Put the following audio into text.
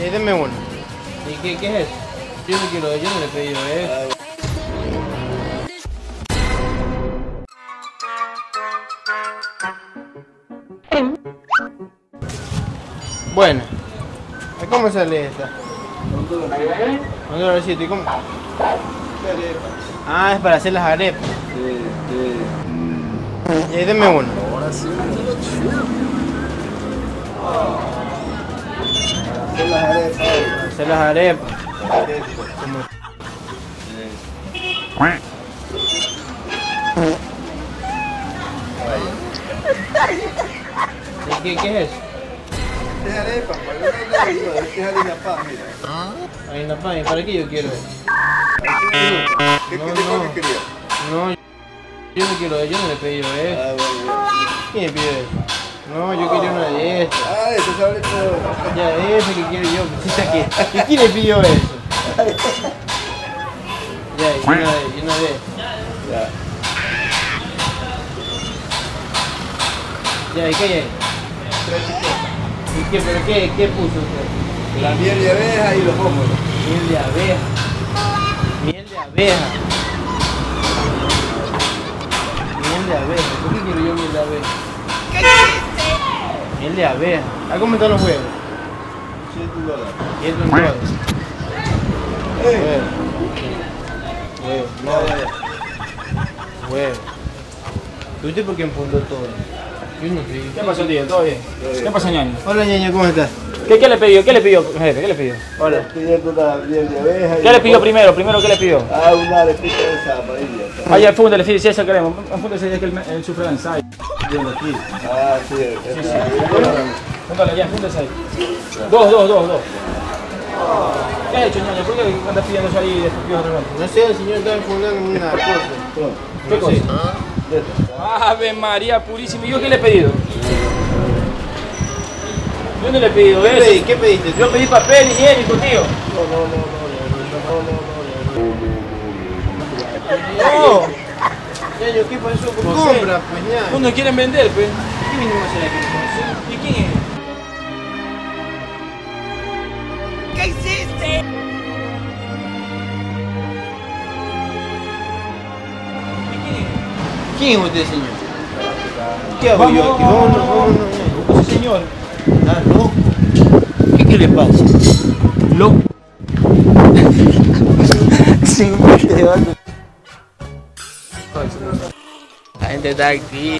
Y deme uno. ¿Y qué, qué es eso? Yo no quiero, yo no le he pedido eso. Bueno. ¿Cómo sale esta? Un dolarcito. ¿Y cómo? Ah, es para hacer las arepas. Y ahí deme uno. Ahora sí, Hacer las arepas. Hacer las arepas. ¿Y qué, qué es eso? Es arepa, no es harina, es harina pan, mira. Harina pan, ¿y para qué yo quiero eso? ¿Qué, No, no. que? No, yo no quiero, yo no le he pedido eso. Ah, bueno. ¿Quién me pide eso? No, yo quería una de estas. Ah, eso es arepa. Ya, ese que quiero yo, pues está aquí. ¿Y quién le pidió eso? Ya, y una de, y una de Ya. Ya, ¿y qué hay? ¿Y qué, pero qué, qué puso usted? La miel de abeja y los pómulos. Miel de abeja. Miel de abeja. Miel de abeja. ¿Por qué quiero yo miel de abeja? Miel de abeja. ¿A cómo están los huevos? 100 dólares. Y esto en dólares. ¡Eh! Huevo. Huevo. Ya. Huevo. ¿Y usted por qué enfundó todo? Yo no sé. ¿Qué pasó, tío? ¿Todo bien? ¿Qué pasa, ñaño? Hola, ñaño, ¿cómo estás? ¿Qué, ¿Qué le pidió? ¿Qué le pidió, jefe? ¿Qué le pidió? Hola. ¿Qué le pidió primero? Primero, ¿qué le pidió? Ah, una arepita de esa amarilla. Vaya, fúndele, sí, sí, eso queremos. Fúndele, que él, él sufre de ansiedad. Dos, dos, dos, dos. ¿Qué has hecho, ñoño? ¿Por qué andas pidiendo eso ahí de? No sé, el señor está enfundando una cosa. ¿Qué cosa? Ave María Purísima. ¿Y yo qué le he pedido? Yo no le he pedido ¿Qué eso. Pedí, ¿Qué pediste? Yo pedí papel higiénico, tío. No, no, no, no, no, no, no, no. no. no. Ñaño, ¿qué pasó? ¿Por No compra? sé. Pues ñaño. ¿Dónde quieren vender, pues? ¿Qué vinimos a hacer aquí? ¿Y quién es? ¿Quién es usted, señor? ¿Qué hago yo aquí? vamos, vamos, señor. ñaño. ¿Estás loco? ¿Qué, ¿Qué le pasa? Lo. Sí, me And the dark deep.